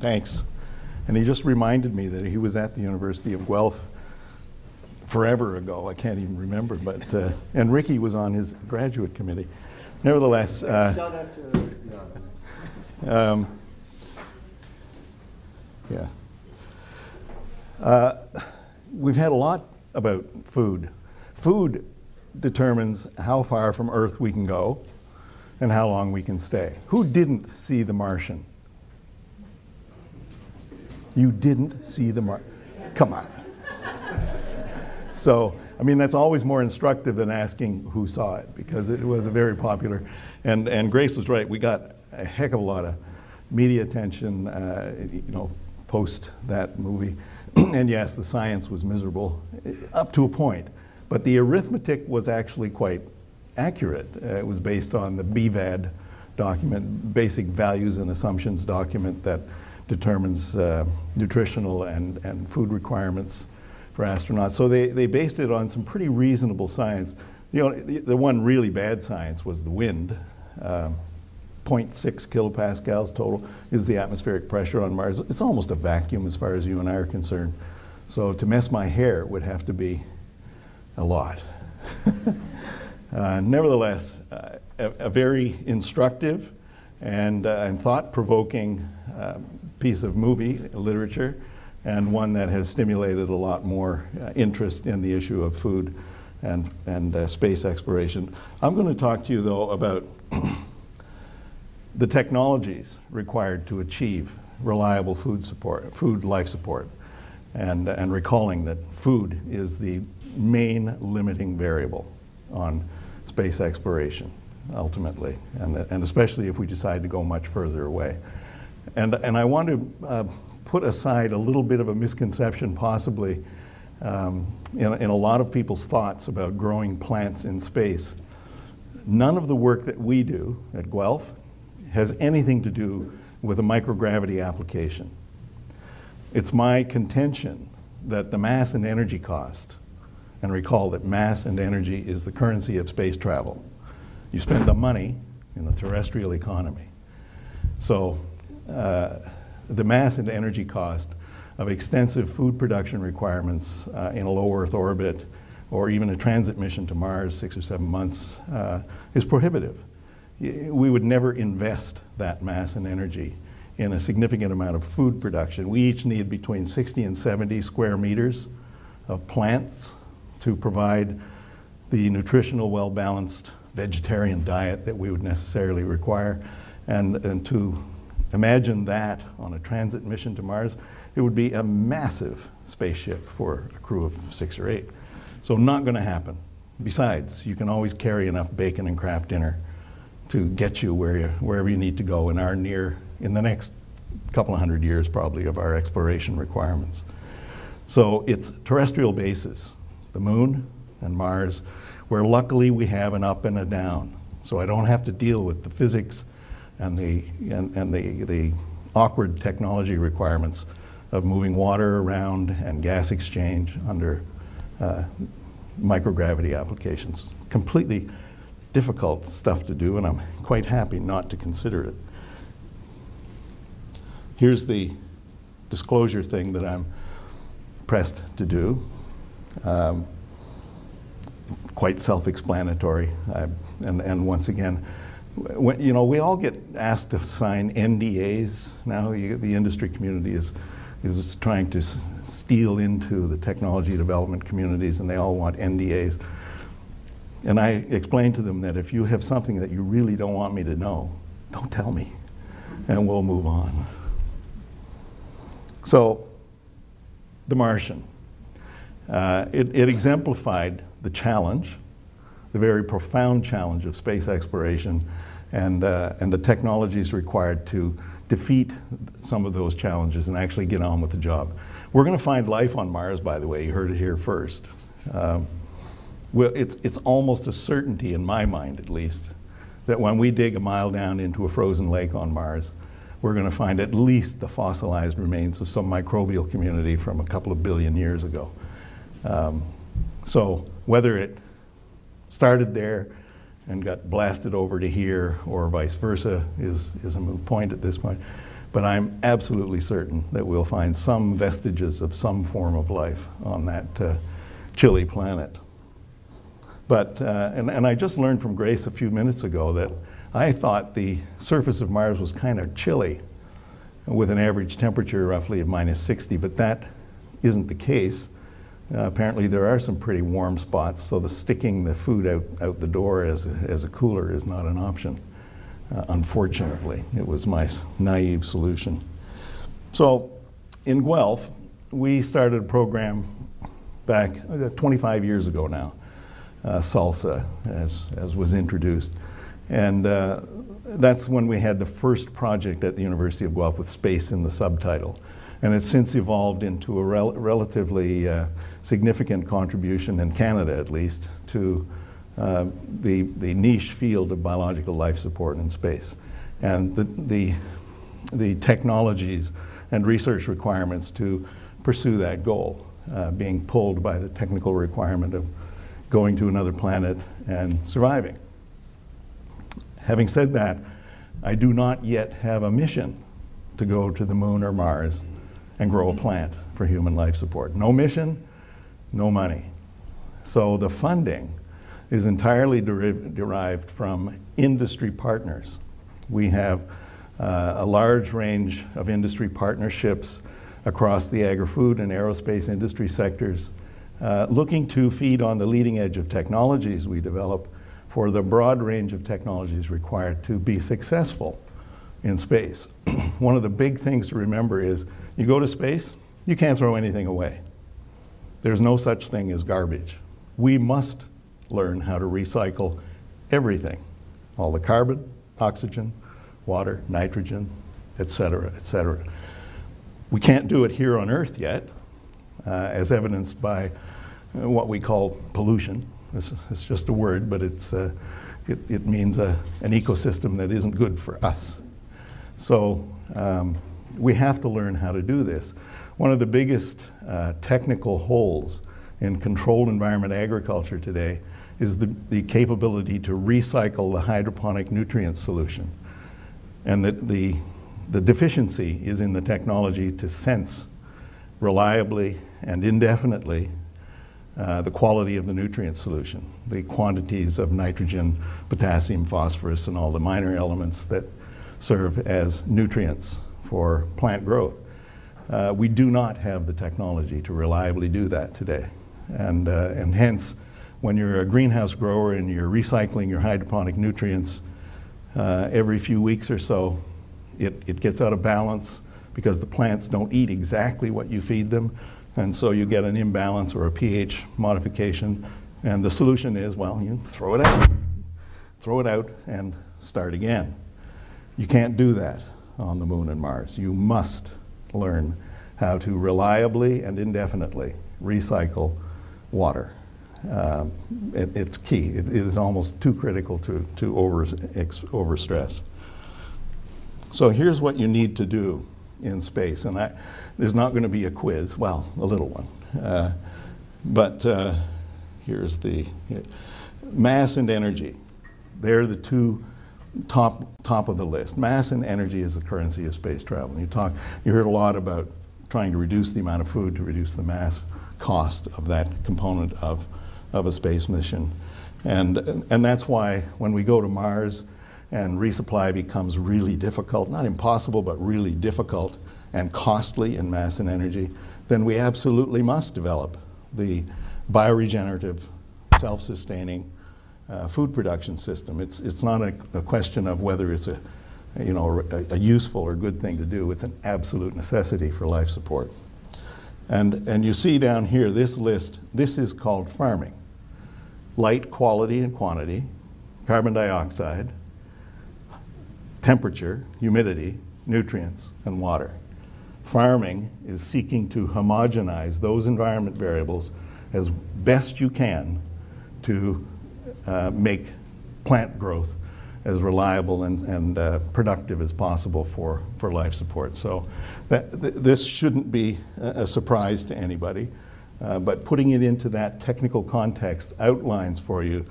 Thanks. And he just reminded me that he was at the University of Guelph forever ago. I can't even remember, but uh, and Ricky was on his graduate committee. Nevertheless, uh, um, yeah. Uh, we've had a lot about food. Food determines how far from Earth we can go and how long we can stay. Who didn't see The Martian? You didn't see The mark. Come on. So, I mean, that's always more instructive than asking who saw it because it was a very popular. And, and Grace was right. We got a heck of a lot of media attention, uh, you know, post that movie. and yes, the science was miserable up to a point. But the arithmetic was actually quite accurate. Uh, it was based on the BVAD document, Basic Values and Assumptions document that determines uh, nutritional and, and food requirements for astronauts. So they, they based it on some pretty reasonable science. You know, the, the one really bad science was the wind. Um, 0.6 kilopascals total is the atmospheric pressure on Mars. It's almost a vacuum as far as you and I are concerned. So to mess my hair would have to be a lot. uh, nevertheless, uh, a, a, very instructive and, uh, and thought-provoking uh, piece of movie literature and one that has stimulated a lot more uh, interest in the issue of food and, and uh, space exploration. I'm going to talk to you, though, about the technologies required to achieve reliable food support, food life support, and, and recalling that food is the main limiting variable on space exploration, ultimately, and, and especially if we decide to go much further away. And, and I want to uh, put aside a little bit of a misconception, possibly, um, in, in a lot of people's thoughts about growing plants in space. None of the work that we do at Guelph has anything to do with a microgravity application. It's my contention that the mass and energy cost, and recall that mass and energy is the currency of space travel. You spend the money in the terrestrial economy. So the mass and energy cost of extensive food production requirements uh, in a low Earth orbit or even a transit mission to Mars, six or seven months, uh, is prohibitive we would never invest that mass and energy in a significant amount of food production. We each need between 60 and 70 square meters of plants to provide the nutritional, well-balanced vegetarian diet that we would necessarily require. And, and to imagine that on a transit mission to Mars, it would be a massive spaceship for a crew of six or eight. So not going to happen. Besides, you can always carry enough bacon and Kraft dinner to get you where you, wherever you need to go in our near, in the next couple of hundred years probably of our exploration requirements. So it's terrestrial bases, the moon and Mars, where luckily we have an up and a down. So I don't have to deal with the physics and the, and, and the, the awkward technology requirements of moving water around and gas exchange under uh, microgravity applications. Completely difficult stuff to do, and I'm quite happy not to consider it. Here's the disclosure thing that I'm pressed to do. Um, quite self-explanatory, and, and once again, when, you know, we all get asked to sign NDAs now. You, the industry community is is trying to steal into the technology development communities, and they all want NDAs. And I explained to them that if you have something that you really don't want me to know, don't tell me, and we'll move on. So, The Martian. Uh, it, it, exemplified the challenge, the very profound challenge of space exploration and, uh, and the technologies required to defeat some of those challenges and actually get on with the job. We're going to find life on Mars, by the way. You heard it here first. Um, well, it's, it's almost a certainty in my mind at least that when we dig a mile down into a frozen lake on Mars, we're going to find at least the fossilized remains of some microbial community from a couple of billion years ago. Um, so whether it started there and got blasted over to here or vice versa is, is a moot point at this point. But I'm absolutely certain that we'll find some vestiges of some form of life on that uh, chilly planet. But, uh, and, and I just learned from Grace a few minutes ago that I thought the surface of Mars was kind of chilly with an average temperature roughly of minus 60, but that isn't the case. Uh, apparently there are some pretty warm spots, so the sticking the food out, out the door as a, as a cooler is not an option. Uh, unfortunately, it was my naive solution. So in Guelph, we started a program back uh, 25 years ago now, uh, SALSA, as, as was introduced. And uh, that's when we had the first project at the University of Guelph with space in the subtitle. And it's since evolved into a rel relatively uh, significant contribution, in Canada at least, to uh, the, the niche field of biological life support in space. And the, the, the technologies and research requirements to pursue that goal, uh, being pulled by the technical requirement of going to another planet and surviving. Having said that, I do not yet have a mission to go to the moon or Mars and grow a plant for human life support. No mission, no money. So the funding is entirely derived from industry partners. We have uh, a large range of industry partnerships across the agri-food and aerospace industry sectors, uh, looking to feed on the leading edge of technologies we develop for the broad range of technologies required to be successful in space. One of the big things to remember is you go to space, you can't throw anything away. There's no such thing as garbage. We must learn how to recycle everything all the carbon, oxygen, water, nitrogen, et cetera, et cetera. We can't do it here on Earth yet, uh, as evidenced by uh, what we call pollution. It's, it's just a word, but it's, uh, it, it, means a, an ecosystem that isn't good for us. So um, we have to learn how to do this. One of the biggest uh, technical holes in controlled environment agriculture today is the, the capability to recycle the hydroponic nutrient solution. And the, the, the deficiency is in the technology to sense reliably and indefinitely uh, the quality of the nutrient solution, the quantities of nitrogen, potassium, phosphorus, and all the minor elements that serve as nutrients for plant growth. Uh, we do not have the technology to reliably do that today. And, uh, and hence, when you're a greenhouse grower and you're recycling your hydroponic nutrients uh, every few weeks or so, it, it gets out of balance because the plants don't eat exactly what you feed them. And so you get an imbalance or a pH modification. And the solution is, well, you throw it out. Throw it out and start again. You can't do that on the moon and Mars. You must learn how to reliably and indefinitely recycle water. Um, it, it's key. It, it is almost too critical to, to over, ex, overstress. So here's what you need to do in space. And I, there's not going to be a quiz, well, a little one. Uh, but uh, here's the mass and energy. They're the two top, top of the list. Mass and energy is the currency of space travel. You, talk, you heard a lot about trying to reduce the amount of food to reduce the mass cost of that component of, of a space mission. And, and that's why when we go to Mars and resupply becomes really difficult, not impossible, but really difficult and costly in mass and energy, then we absolutely must develop the bioregenerative, self-sustaining uh, food production system. It's, it's not a, a, question of whether it's a, you know, a, a, useful or good thing to do. It's an absolute necessity for life support. And, and you see down here, this list, this is called farming. Light, quality, and quantity, carbon dioxide, temperature, humidity, nutrients, and water. Farming is seeking to homogenize those environment variables as best you can to uh, make plant growth as reliable and, and uh, productive as possible for, for life support. So that, th this shouldn't be a, surprise to anybody, uh, but putting it into that technical context outlines for you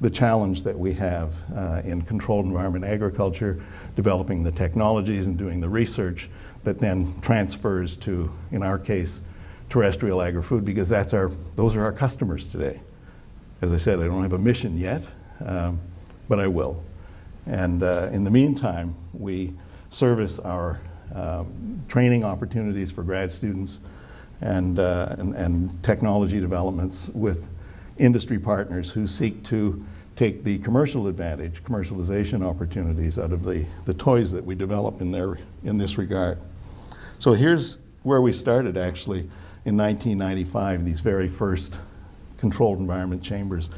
the challenge that we have uh, in controlled environment agriculture, developing the technologies and doing the research that then transfers to, in our case, terrestrial agri-food because that's our, those are our customers today. As I said, I don't have a mission yet, um, but I will. And uh, in the meantime, we service our um, training opportunities for grad students and, uh, and, and, technology developments with industry partners who seek to take the commercial advantage, commercialization opportunities out of the, the toys that we develop in, their, in this regard. So here's where we started actually in 1995, these very first controlled environment chambers.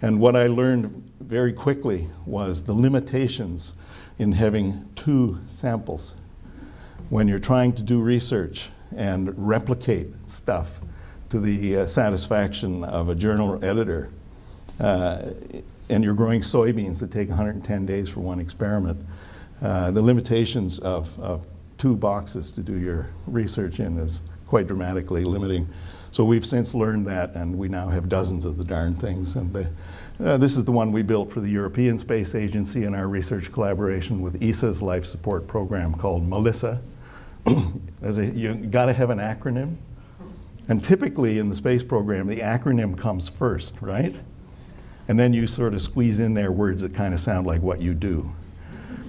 And what I learned very quickly was the limitations in having two samples. When you're trying to do research and replicate stuff to the uh, satisfaction of a journal editor, uh, and you're growing soybeans that take 110 days for one experiment, uh, the limitations of, of two boxes to do your research in is quite dramatically limiting. So we've since learned that, and we now have dozens of the darn things. And uh, this is the one we built for the European Space Agency in our research collaboration with ESA's life support program called MELISSA. As a, you got to have an acronym. And typically in the space program, the acronym comes first, right? And then you sort of squeeze in there words that kind of sound like what you do.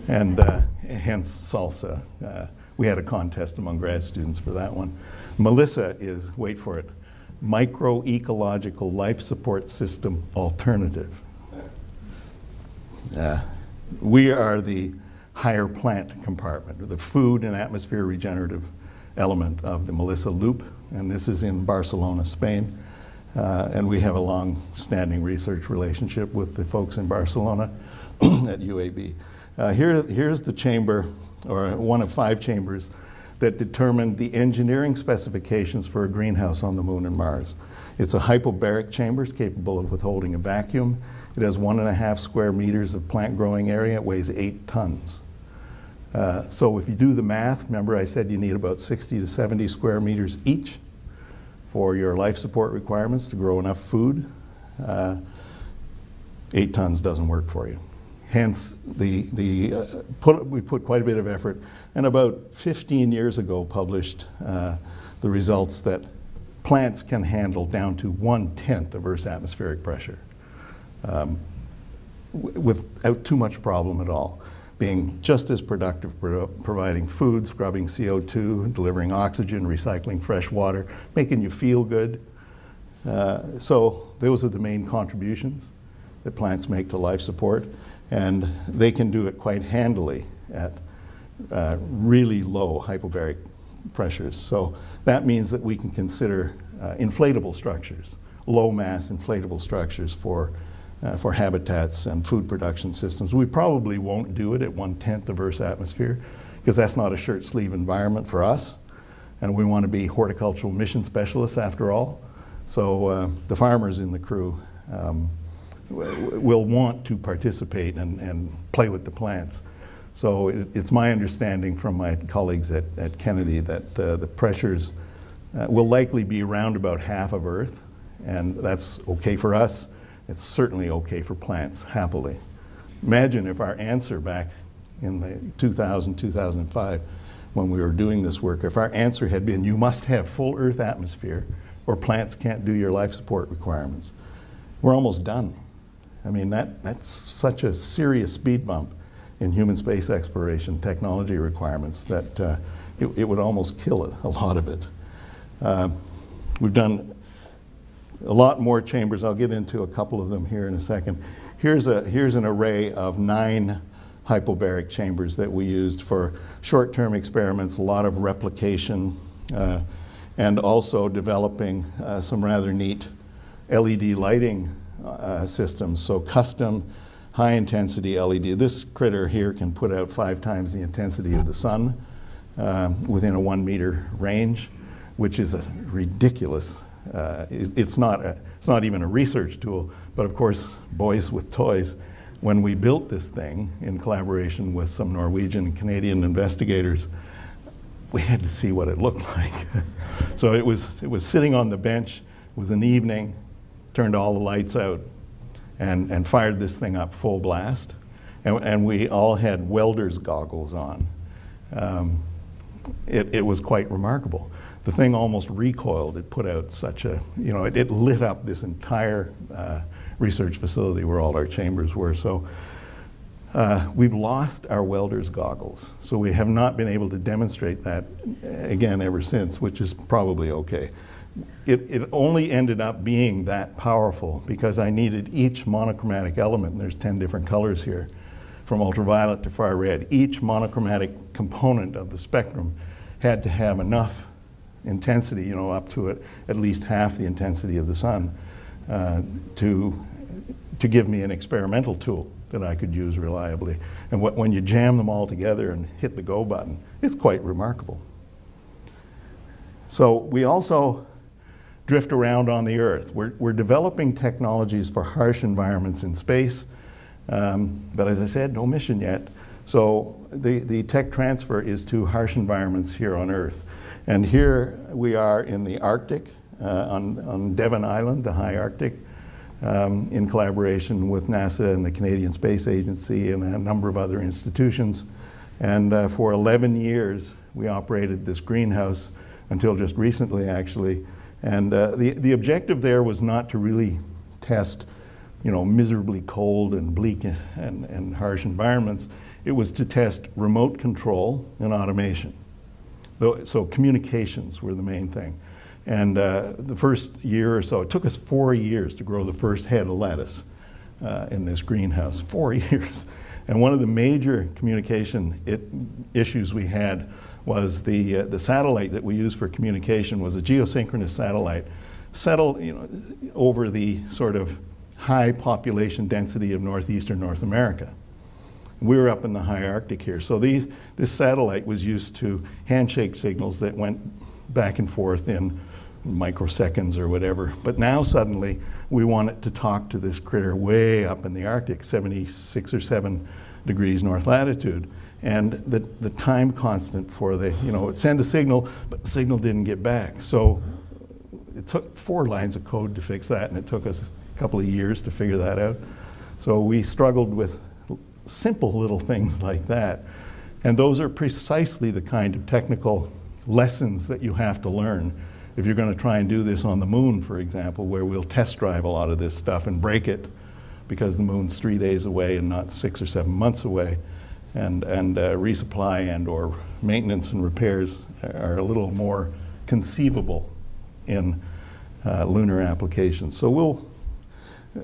And uh, hence SALSA. Uh, we had a contest among grad students for that one. Melissa is, wait for it, Microecological Life Support System Alternative. Uh, we are the higher plant compartment, the food and atmosphere regenerative element of the Melissa Loop, and this is in Barcelona, Spain. Uh, and we have a long-standing research relationship with the folks in Barcelona at UAB. Uh, here, here's the chamber, or one of five chambers, that determined the engineering specifications for a greenhouse on the moon and Mars. It's a hypobaric chamber, it's capable of withholding a vacuum. It has one and a half square meters of plant growing area. It weighs eight tons. Uh, so if you do the math, remember I said you need about 60 to 70 square meters each for your life support requirements to grow enough food. Uh, eight tons doesn't work for you. Hence, the, the, uh, put, we put quite a bit of effort, and about 15 years ago published uh, the results that plants can handle down to one-tenth of Earth's atmospheric pressure um, without too much problem at all, being just as productive pro providing food, scrubbing CO2, delivering oxygen, recycling fresh water, making you feel good. Uh, so those are the main contributions that plants make to life support and they can do it quite handily at uh, really low hypobaric pressures. So that means that we can consider uh, inflatable structures, low mass inflatable structures for, uh, for habitats and food production systems. We probably won't do it at one tenth of Earth's atmosphere because that's not a shirt sleeve environment for us. And we want to be horticultural mission specialists after all. So uh, the farmers in the crew um, will want to participate and, and play with the plants. So it, it's my understanding from my colleagues at, at Kennedy that uh, the pressures uh, will likely be around about half of Earth, and that's okay for us. It's certainly okay for plants, happily. Imagine if our answer back in the 2000, 2005, when we were doing this work, if our answer had been, you must have full Earth atmosphere or plants can't do your life support requirements. We're almost done. I mean, that, that's such a serious speed bump in human space exploration technology requirements that uh, it, it, would almost kill it, a lot of it. Uh, we've done a lot more chambers. I'll get into a couple of them here in a second. Here's, a, here's an array of nine hypobaric chambers that we used for short-term experiments, a lot of replication, uh, and also developing uh, some rather neat LED lighting uh, systems. So custom high intensity LED. This critter here can put out five times the intensity of the sun uh, within a one meter range, which is a ridiculous. Uh, it's, not a, it's not even a research tool, but of course, boys with toys. When we built this thing in collaboration with some Norwegian and Canadian investigators, we had to see what it looked like. so it was, it was sitting on the bench, it was an evening, turned all the lights out, and, and fired this thing up full blast. And, and we all had welder's goggles on. Um, it, it was quite remarkable. The thing almost recoiled. It put out such a, you know, it, it lit up this entire uh, research facility where all our chambers were. So uh, we've lost our welder's goggles. So we have not been able to demonstrate that uh, again ever since, which is probably okay. It, it only ended up being that powerful because I needed each monochromatic element, and there's 10 different colors here, from ultraviolet to far red. Each monochromatic component of the spectrum had to have enough intensity, you know, up to at least half the intensity of the sun uh, to, to give me an experimental tool that I could use reliably. And wh when you jam them all together and hit the go button, it's quite remarkable. So we also drift around on the Earth. We're, we're developing technologies for harsh environments in space, um, but as I said, no mission yet. So the, the tech transfer is to harsh environments here on Earth. And here we are in the Arctic, uh, on, on Devon Island, the high Arctic, um, in collaboration with NASA and the Canadian Space Agency and a number of other institutions. And uh, for 11 years, we operated this greenhouse until just recently, actually. And uh, the, the objective there was not to really test, you know, miserably cold and bleak and, and harsh environments. It was to test remote control and automation. So communications were the main thing. And uh, the first year or so, it took us four years to grow the first head of lettuce uh, in this greenhouse. Four years. And one of the major communication it, issues we had was the, uh, the satellite that we used for communication was a geosynchronous satellite settled you know, over the sort of high population density of northeastern North America. We were up in the high Arctic here. So these, this satellite was used to handshake signals that went back and forth in microseconds or whatever. But now suddenly we want it to talk to this critter way up in the Arctic, 76 or 7 degrees north latitude. And the, the time constant for the, you know, it sent a signal, but the signal didn't get back. So it took four lines of code to fix that, and it took us a couple of years to figure that out. So we struggled with simple little things like that. And those are precisely the kind of technical lessons that you have to learn if you're going to try and do this on the moon, for example, where we'll test drive a lot of this stuff and break it because the moon's three days away and not six or seven months away, and, and uh, resupply and or maintenance and repairs are a little more conceivable in uh, lunar applications. So we'll,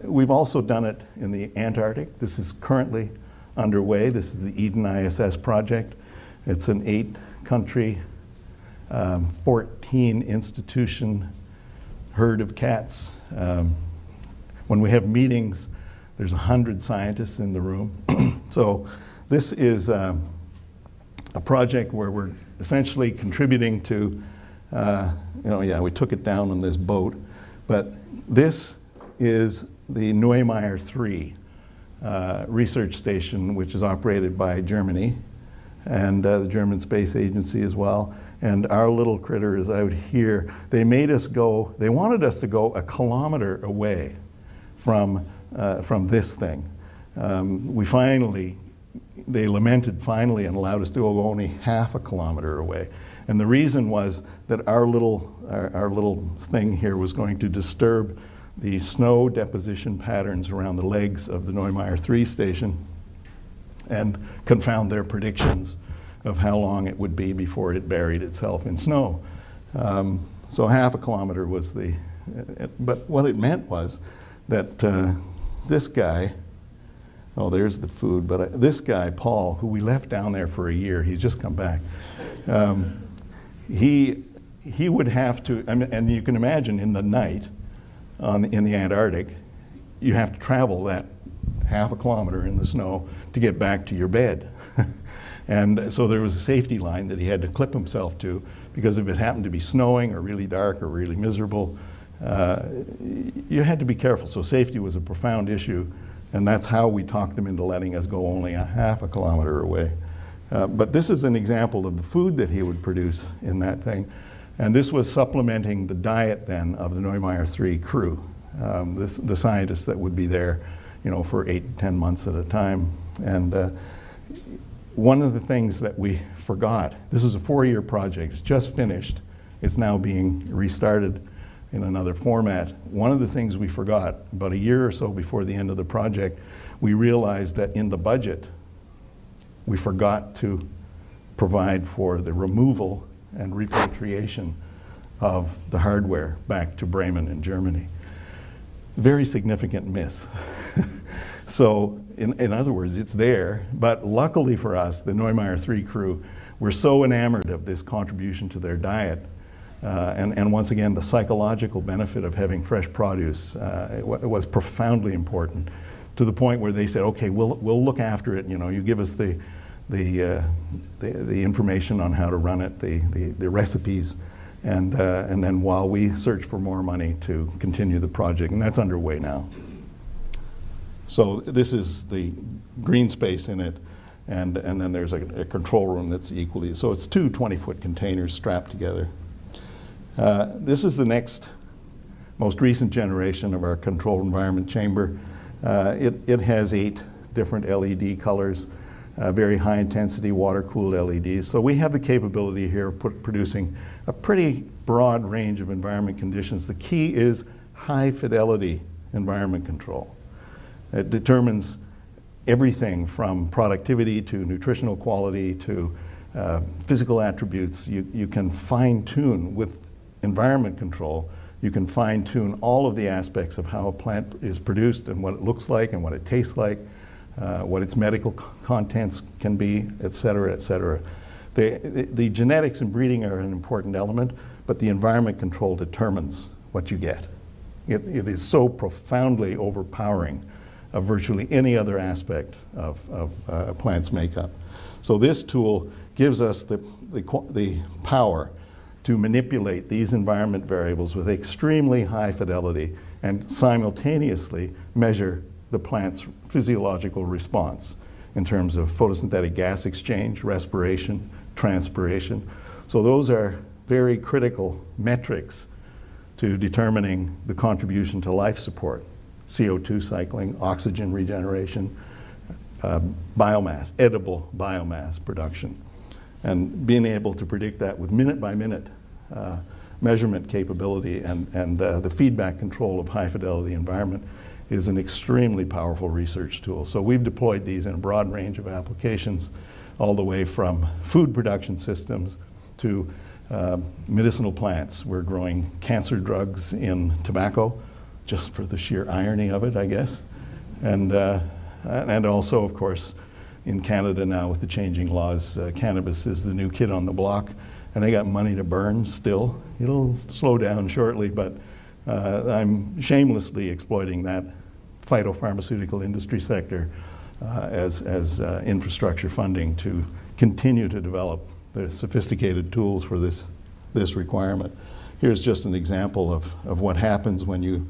we've also done it in the Antarctic. This is currently underway. This is the Eden ISS project. It's an eight country um, 14 institution herd of cats. Um, when we have meetings, there's 100 scientists in the room. so this is um, a project where we're essentially contributing to, uh, you know, yeah, we took it down on this boat, but this is the Neumayer 3 uh, research station, which is operated by Germany and uh, the German Space Agency as well and our little critter is out here. They made us go, they wanted us to go a kilometer away from, uh, from this thing. Um, we finally, they lamented finally and allowed us to go only half a kilometer away. And the reason was that our little, our, our little thing here was going to disturb the snow deposition patterns around the legs of the Neumayer 3 station and confound their predictions of how long it would be before it buried itself in snow. Um, so half a kilometer was the, but what it meant was that uh, this guy, oh, there's the food, but I, this guy, Paul, who we left down there for a year, he's just come back, um, he, he would have to, I mean, and you can imagine in the night on, in the Antarctic, you have to travel that half a kilometer in the snow to get back to your bed. And so there was a safety line that he had to clip himself to because if it happened to be snowing or really dark or really miserable, uh, you had to be careful. So safety was a profound issue, and that's how we talked them into letting us go only a half a kilometer away. Uh, but this is an example of the food that he would produce in that thing. And this was supplementing the diet then of the Neumayer 3 crew, um, this, the scientists that would be there you know, for eight, ten months at a time. And uh, one of the things that we forgot, this was a four-year project, just finished. It's now being restarted in another format. One of the things we forgot, about a year or so before the end of the project, we realized that in the budget, we forgot to provide for the removal and repatriation of the hardware back to Bremen in Germany. Very significant miss. so, in, in other words, it's there, but luckily for us, the Neumayer 3 crew were so enamored of this contribution to their diet. Uh, and, and once again, the psychological benefit of having fresh produce uh, was profoundly important to the point where they said, okay, we'll, we'll look after it. You know, you give us the, the, uh, the, the, information on how to run it, the, the, the recipes, and, uh, and then while we search for more money to continue the project, and that's underway now. So this is the green space in it, and, and then there's a, a control room that's equally, so it's two 20-foot containers strapped together. Uh, this is the next most recent generation of our controlled environment chamber. Uh, it, it has eight different LED colors uh, very high intensity water cooled LEDs. So we have the capability here of put, producing a pretty broad range of environment conditions. The key is high fidelity environment control. It determines everything from productivity to nutritional quality to uh, physical attributes. You, you can fine tune with environment control. You can fine tune all of the aspects of how a plant is produced and what it looks like and what it tastes like uh, what its medical contents can be, et cetera, et cetera. The, the, the, genetics and breeding are an important element, but the environment control determines what you get. It, it is so profoundly overpowering of virtually any other aspect of, of uh, a plant's makeup. So this tool gives us the, the, the power to manipulate these environment variables with extremely high fidelity and simultaneously measure the plant's physiological response in terms of photosynthetic gas exchange, respiration, transpiration. So those are very critical metrics to determining the contribution to life support, CO2 cycling, oxygen regeneration, uh, biomass, edible biomass production. And being able to predict that with minute by minute uh, measurement capability and, and uh, the feedback control of high fidelity environment is an extremely powerful research tool. So we've deployed these in a broad range of applications, all the way from food production systems to uh, medicinal plants. We're growing cancer drugs in tobacco, just for the sheer irony of it, I guess. And, uh, and also, of course, in Canada now with the changing laws, uh, cannabis is the new kid on the block, and they got money to burn still. It'll slow down shortly, but uh, I'm shamelessly exploiting that phytopharmaceutical industry sector uh, as, as uh, infrastructure funding to continue to develop the sophisticated tools for this, this requirement. Here's just an example of, of what happens when you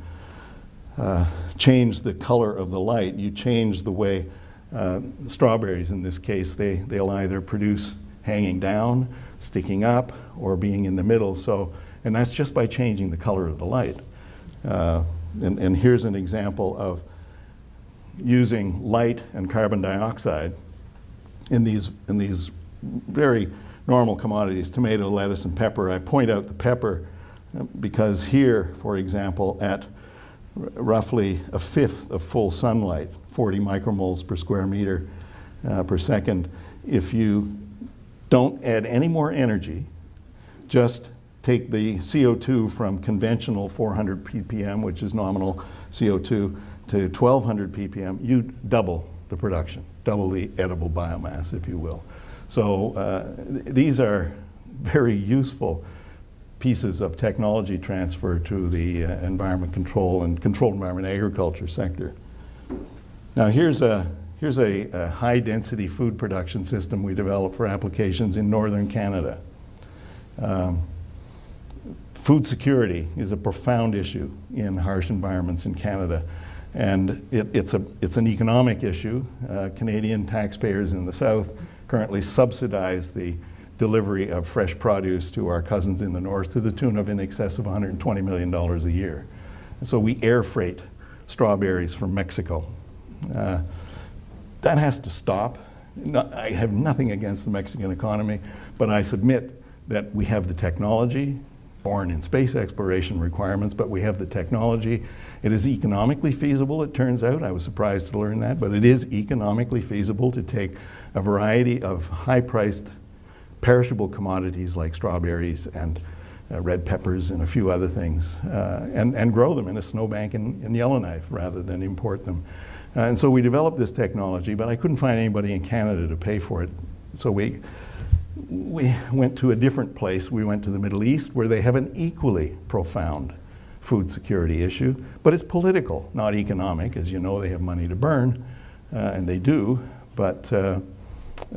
uh, change the color of the light. You change the way uh, strawberries, in this case, they, they'll either produce hanging down, sticking up, or being in the middle. So and that's just by changing the color of the light. Uh, and, and here's an example of using light and carbon dioxide in these, in these very normal commodities, tomato, lettuce, and pepper. I point out the pepper uh, because here, for example, at roughly a fifth of full sunlight, 40 micromoles per square meter uh, per second, if you don't add any more energy, just take the CO2 from conventional 400 ppm, which is nominal CO2, to 1200 ppm, you double the production, double the edible biomass, if you will. So uh, th these are very useful pieces of technology transfer to the uh, environment control and controlled environment agriculture sector. Now here's a, here's a, a high density food production system we developed for applications in northern Canada. Um, food security is a profound issue in harsh environments in Canada. And it, it's, a, it's an economic issue. Uh, Canadian taxpayers in the South currently subsidize the delivery of fresh produce to our cousins in the North to the tune of in excess of $120 million a year. And so we air freight strawberries from Mexico Uh, that has to stop. No, I have nothing against the Mexican economy, but I submit that we have the technology, born in space exploration requirements, but we have the technology. It is economically feasible, it turns out. I was surprised to learn that, but it is economically feasible to take a variety of high priced perishable commodities like strawberries and uh, red peppers and a few other things uh, and, and grow them in a snowbank in, in Yellowknife rather than import them. Uh, and so we developed this technology, but I couldn't find anybody in Canada to pay for it. So we, we went to a different place. We went to the Middle East where they have an equally profound food security issue, but it's political, not economic. As you know, they have money to burn, uh, and they do, but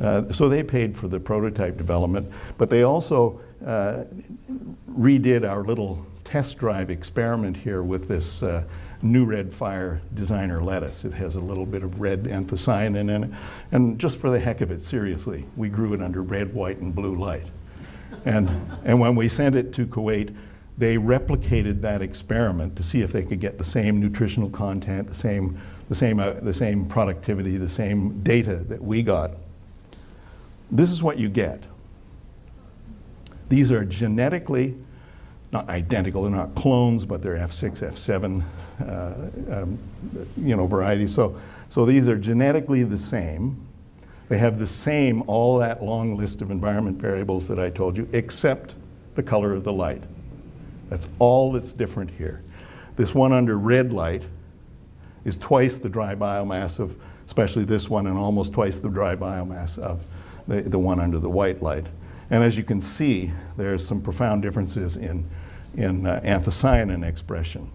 uh, so they paid for the prototype development, but they also uh, redid our little test drive experiment here with this uh, new red fire designer lettuce. It has a little bit of red anthocyanin in it. And just for the heck of it, seriously, we grew it under red, white, and blue light. And, and when we sent it to Kuwait, they replicated that experiment to see if they could get the same nutritional content, the same, the same, uh, the same productivity, the same data that we got. This is what you get. These are genetically not identical, they're not clones, but they're F6, F7, uh, um, you know, varieties. So, so these are genetically the same. They have the same, all that long list of environment variables that I told you, except the color of the light. That's all that's different here. This one under red light is twice the dry biomass of, especially this one, and almost twice the dry biomass of the, the one under the white light. And as you can see, there's some profound differences in, in uh, anthocyanin expression.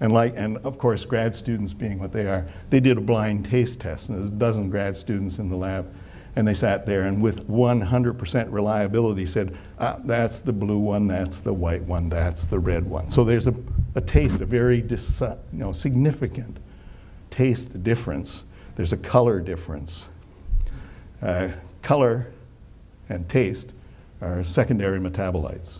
And, like, and of course, grad students being what they are, they did a blind taste test, and there's a dozen grad students in the lab, and they sat there and with 100% reliability said, ah, that's the blue one, that's the white one, that's the red one. So there's a, a taste, a very you know, significant taste difference. There's a color difference. Uh, color and taste are secondary metabolites,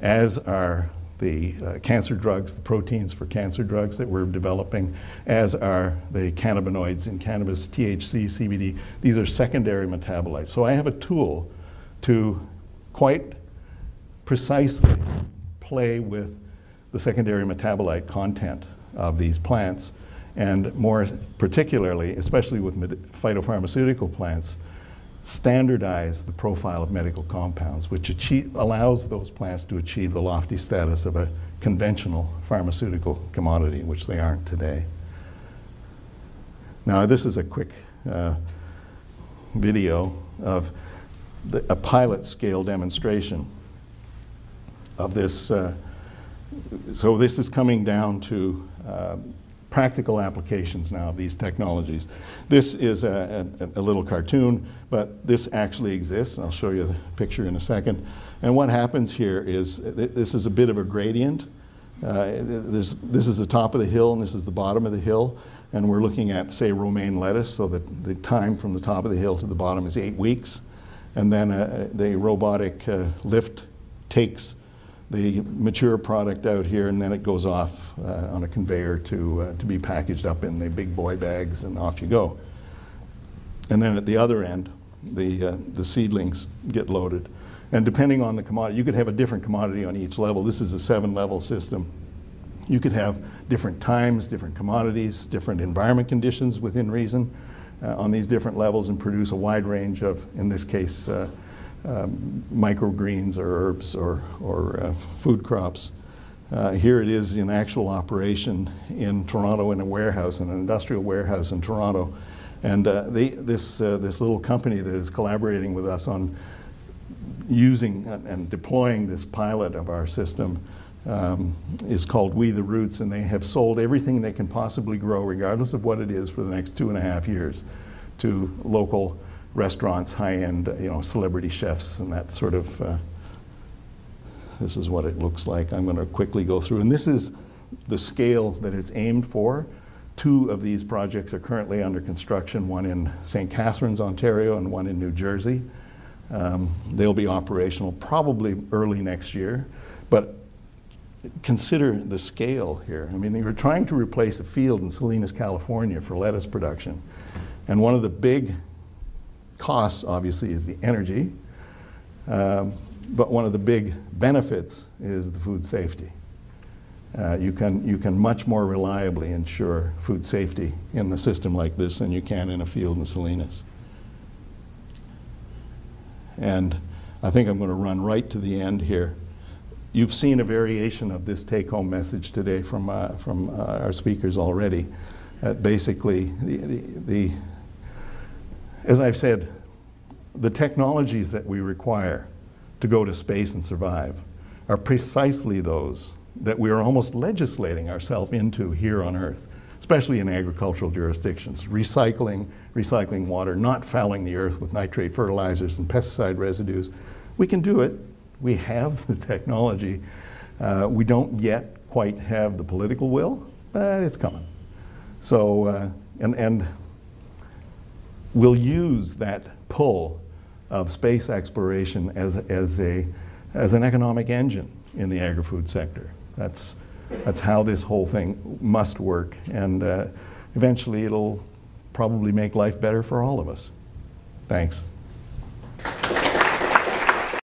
as are the uh, cancer drugs, the proteins for cancer drugs that we're developing, as are the cannabinoids in cannabis, THC, CBD. These are secondary metabolites. So I have a tool to quite precisely play with the secondary metabolite content of these plants, and more particularly, especially with phytopharmaceutical plants, standardize the profile of medical compounds, which achieve, allows those plants to achieve the lofty status of a conventional pharmaceutical commodity, which they aren't today. Now, this is a quick uh, video of the, a pilot scale demonstration of this. Uh, so this is coming down to uh, practical applications now of these technologies. This is a, a, a, little cartoon, but this actually exists. I'll show you the picture in a second. And what happens here is th this is a bit of a gradient. Uh, this is the top of the hill and this is the bottom of the hill. And we're looking at, say, romaine lettuce, so that the time from the top of the hill to the bottom is eight weeks. And then uh, the robotic uh, lift takes the mature product out here, and then it goes off uh, on a conveyor to, uh, to be packaged up in the big boy bags, and off you go. And then at the other end, the, uh, the seedlings get loaded. And depending on the commodity, you could have a different commodity on each level. This is a seven level system. You could have different times, different commodities, different environment conditions within reason uh, on these different levels and produce a wide range of, in this case, uh, um, microgreens or herbs or, or uh, food crops. Uh, here it is in actual operation in Toronto in a warehouse, in an industrial warehouse in Toronto. And uh, they, this, uh, this little company that is collaborating with us on using and deploying this pilot of our system um, is called We the Roots, and they have sold everything they can possibly grow, regardless of what it is, for the next two and a half years to local restaurants, high-end, you know, celebrity chefs and that sort of, uh, this is what it looks like. I'm going to quickly go through. And this is the scale that it's aimed for. Two of these projects are currently under construction, one in St. Catharines, Ontario, and one in New Jersey. Um, they'll be operational probably early next year. But consider the scale here. I mean, were trying to replace a field in Salinas, California for lettuce production. And one of the big costs, obviously, is the energy. Um, but one of the big benefits is the food safety. Uh, you, can, you can much more reliably ensure food safety in the system like this than you can in a field in Salinas. And I think I'm going to run right to the end here. You've seen a variation of this take-home message today from, uh, from uh, our speakers already. That basically, the, the, the, as I've said, the technologies that we require to go to space and survive are precisely those that we are almost legislating ourselves into here on Earth, especially in agricultural jurisdictions. Recycling, recycling water, not fouling the earth with nitrate fertilizers and pesticide residues. We can do it. We have the technology. Uh, we don't yet quite have the political will, but it's coming. So, uh, and, and we'll use that pull of space exploration as, as, a, as an economic engine in the agri-food sector. That's, that's how this whole thing must work. And uh, eventually it'll probably make life better for all of us. Thanks.